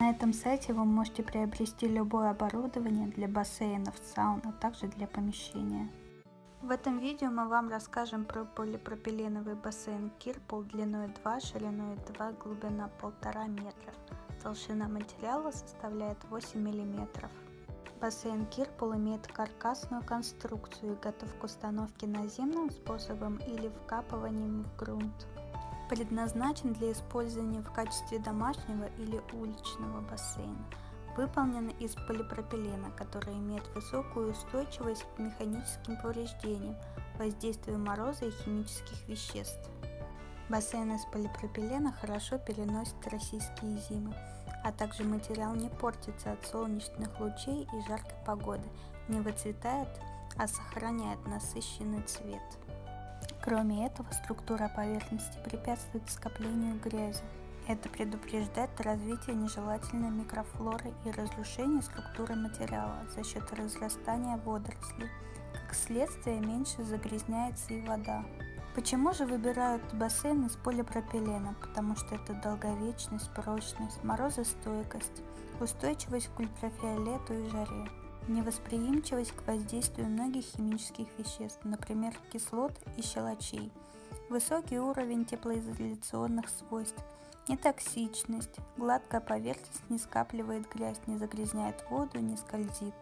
На этом сайте вы можете приобрести любое оборудование для бассейнов, саун, а также для помещения. В этом видео мы вам расскажем про полипропиленовый бассейн Кирпол длиной 2, шириной 2, глубина 1,5 метра. Толщина материала составляет 8 мм. Бассейн Кирпол имеет каркасную конструкцию и готов к установке наземным способом или вкапыванием в грунт предназначен для использования в качестве домашнего или уличного бассейна. Выполнен из полипропилена, который имеет высокую устойчивость к механическим повреждениям, воздействию мороза и химических веществ. Бассейн из полипропилена хорошо переносит российские зимы, а также материал не портится от солнечных лучей и жаркой погоды, не выцветает, а сохраняет насыщенный цвет. Кроме этого, структура поверхности препятствует скоплению грязи. Это предупреждает развитие нежелательной микрофлоры и разрушение структуры материала за счет разрастания водорослей. Как следствие, меньше загрязняется и вода. Почему же выбирают бассейн из полипропилена? Потому что это долговечность, прочность, морозостойкость, устойчивость к ультрафиолету и жаре невосприимчивость к воздействию многих химических веществ, например, кислот и щелочей, высокий уровень теплоизоляционных свойств, нетоксичность, гладкая поверхность не скапливает грязь, не загрязняет воду, не скользит.